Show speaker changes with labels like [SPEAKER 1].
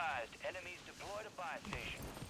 [SPEAKER 1] advised, enemies deployed a buy station.